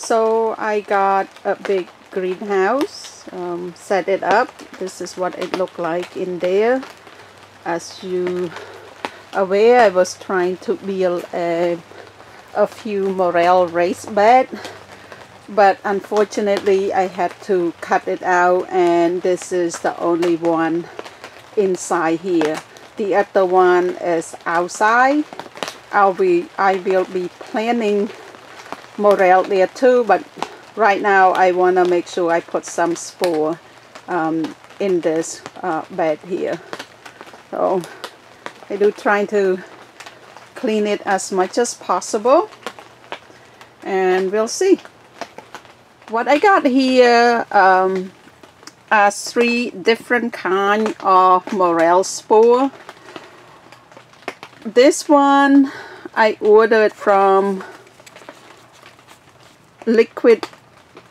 So I got a big greenhouse, um, set it up. This is what it looked like in there. As you aware, I was trying to build a, a few morel raised bed but unfortunately I had to cut it out and this is the only one inside here the other one is outside I'll be I will be planting morel there too but right now I want to make sure I put some spore um, in this uh, bed here so I do trying to clean it as much as possible and we'll see what I got here um, are three different kind of morel spore. This one I ordered from Liquid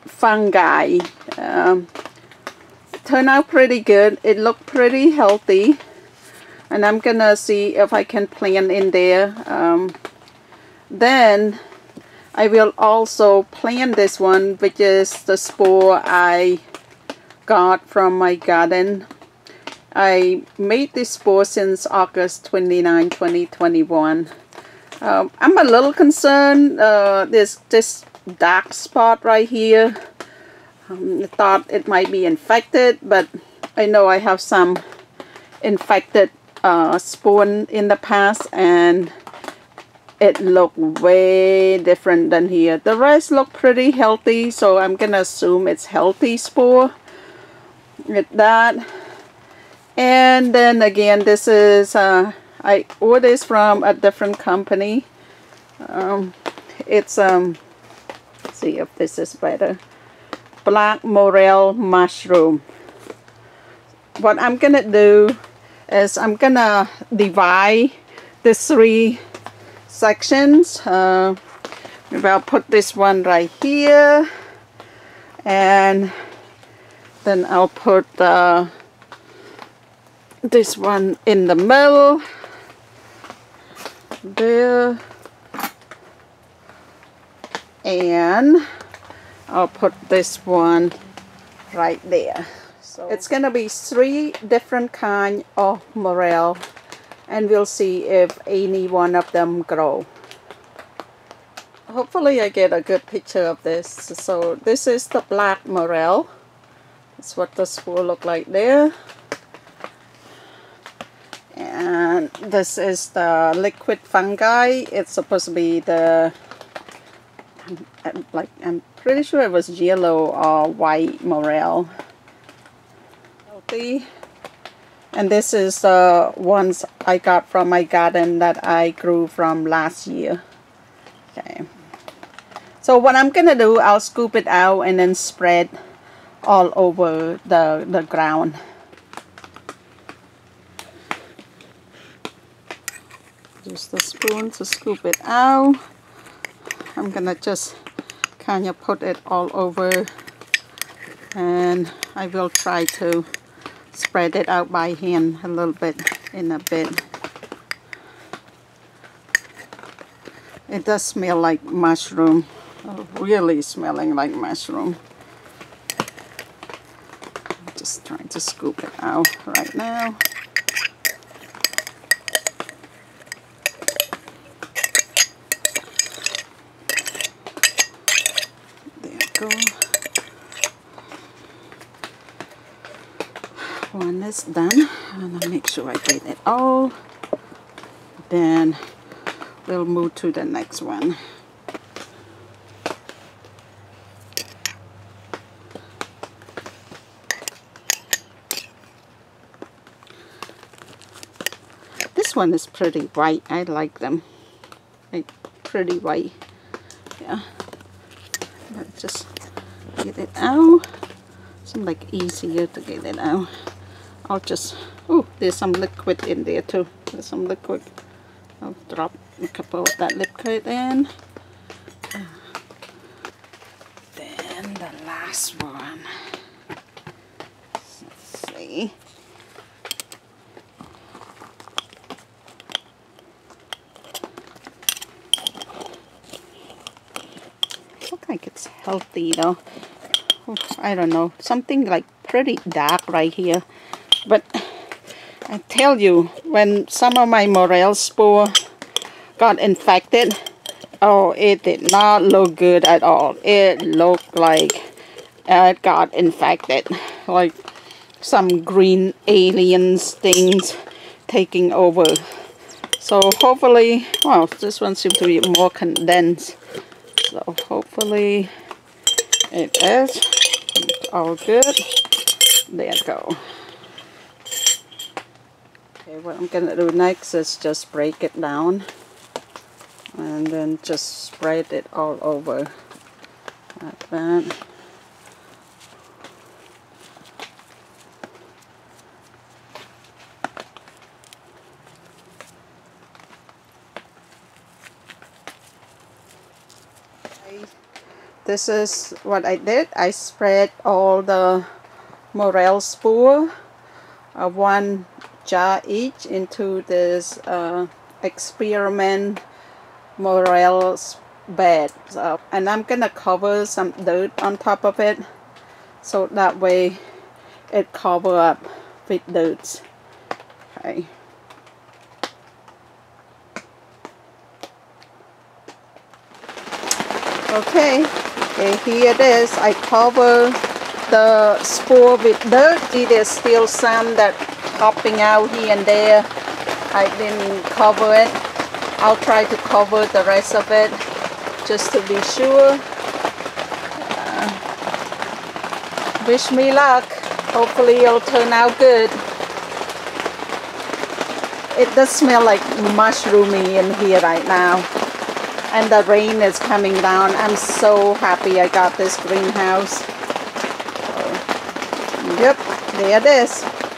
Fungi. Um, turned out pretty good. It looked pretty healthy. And I'm gonna see if I can plant in there. Um, then I will also plant this one which is the spore I got from my garden. I made this spore since August 29, 2021. Um, I'm a little concerned uh, there's this dark spot right here. Um, I thought it might be infected but I know I have some infected uh, spawn in the past and it looked way different than here. The rest look pretty healthy, so I'm gonna assume it's healthy spore. With that. And then again, this is, uh, I ordered this from a different company. Um, it's, um, see if this is better. Black Morel Mushroom. What I'm gonna do is I'm gonna divide the three sections. Uh, maybe I'll put this one right here and then I'll put uh, this one in the middle there and I'll put this one right there. So it's gonna be three different kind of morel and we'll see if any one of them grow. Hopefully I get a good picture of this. So this is the black morel. That's what the spore look like there. And this is the liquid fungi. It's supposed to be the, like, I'm pretty sure it was yellow or white morel. Healthy. And this is the ones I got from my garden that I grew from last year. Okay. So what I'm to do, I'll scoop it out and then spread all over the, the ground. Use the spoon to scoop it out. I'm to just kind of put it all over and I will try to spread it out by hand a little bit in a bit. It does smell like mushroom, really smelling like mushroom. Just trying to scoop it out right now. There you go. One is done and I'll make sure I get it all. Then we'll move to the next one. This one is pretty white. I like them. Like pretty white. Yeah. Let's just get it out. Seems like easier to get it out I'll just, oh, there's some liquid in there too. There's some liquid. I'll drop a couple of that liquid in. Then the last one. Let's see. Look like it's healthy though. I don't know, something like pretty dark right here. But I tell you, when some of my morel spore got infected, oh, it did not look good at all. It looked like it got infected, like some green aliens things taking over. So hopefully, well, this one seems to be more condensed. So hopefully it is all good. There you go. Okay, what I'm gonna do next is just break it down and then just spread it all over like that. this is what I did. I spread all the morel spore of one jar each into this uh, experiment morel bed. So, and I'm gonna cover some dirt on top of it so that way it cover up with dirt. Okay. Okay, Okay, here it is. I cover the spore with dirt. There's still some that popping out here and there. I didn't cover it. I'll try to cover the rest of it just to be sure. Uh, wish me luck. Hopefully it'll turn out good. It does smell like mushroomy in here right now and the rain is coming down. I'm so happy I got this greenhouse. Yep, there it is.